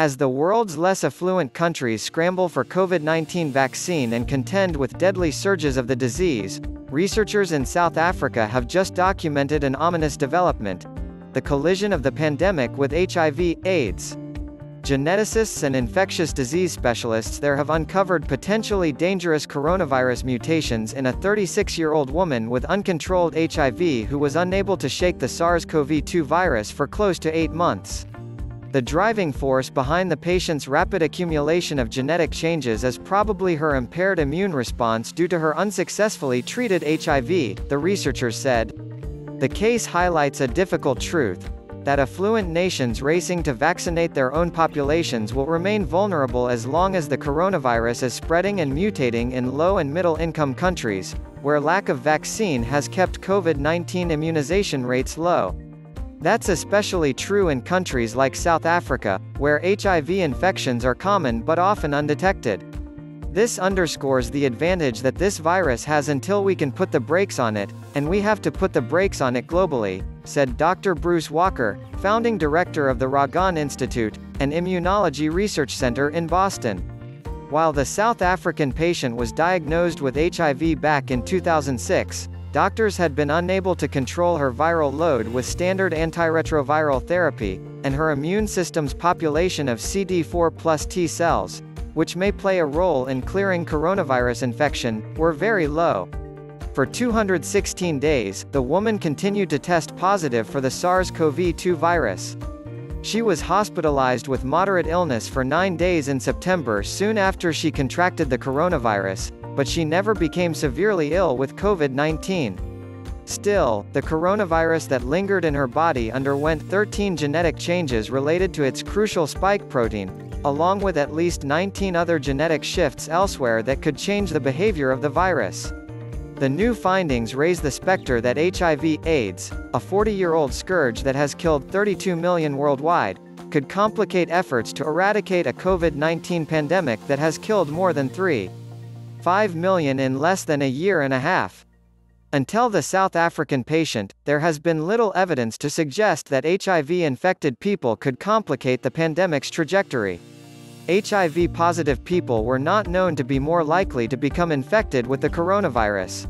As the world's less affluent countries scramble for COVID-19 vaccine and contend with deadly surges of the disease, researchers in South Africa have just documented an ominous development, the collision of the pandemic with HIV, AIDS. Geneticists and infectious disease specialists there have uncovered potentially dangerous coronavirus mutations in a 36-year-old woman with uncontrolled HIV who was unable to shake the SARS-CoV-2 virus for close to eight months. The driving force behind the patient's rapid accumulation of genetic changes is probably her impaired immune response due to her unsuccessfully treated HIV, the researchers said. The case highlights a difficult truth, that affluent nations racing to vaccinate their own populations will remain vulnerable as long as the coronavirus is spreading and mutating in low and middle income countries, where lack of vaccine has kept COVID-19 immunization rates low. That's especially true in countries like South Africa, where HIV infections are common but often undetected. This underscores the advantage that this virus has until we can put the brakes on it, and we have to put the brakes on it globally, said Dr. Bruce Walker, founding director of the Ragon Institute, an immunology research center in Boston. While the South African patient was diagnosed with HIV back in 2006, doctors had been unable to control her viral load with standard antiretroviral therapy, and her immune system's population of CD4 plus T cells, which may play a role in clearing coronavirus infection, were very low. For 216 days, the woman continued to test positive for the SARS-CoV-2 virus. She was hospitalized with moderate illness for nine days in September soon after she contracted the coronavirus, but she never became severely ill with COVID-19. Still, the coronavirus that lingered in her body underwent 13 genetic changes related to its crucial spike protein, along with at least 19 other genetic shifts elsewhere that could change the behavior of the virus. The new findings raise the specter that HIV, AIDS, a 40-year-old scourge that has killed 32 million worldwide, could complicate efforts to eradicate a COVID-19 pandemic that has killed more than 3.5 million in less than a year and a half. Until the South African patient, there has been little evidence to suggest that HIV-infected people could complicate the pandemic's trajectory. HIV-positive people were not known to be more likely to become infected with the coronavirus.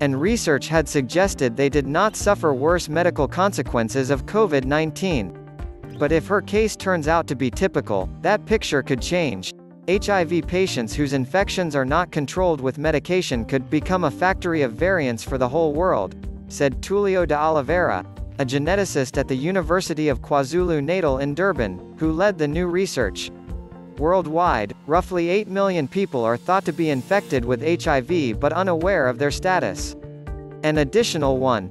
And research had suggested they did not suffer worse medical consequences of COVID-19. But if her case turns out to be typical, that picture could change. HIV patients whose infections are not controlled with medication could become a factory of variants for the whole world, said Tulio de Oliveira, a geneticist at the University of KwaZulu-Natal in Durban, who led the new research. Worldwide, roughly 8 million people are thought to be infected with HIV but unaware of their status. An additional 1.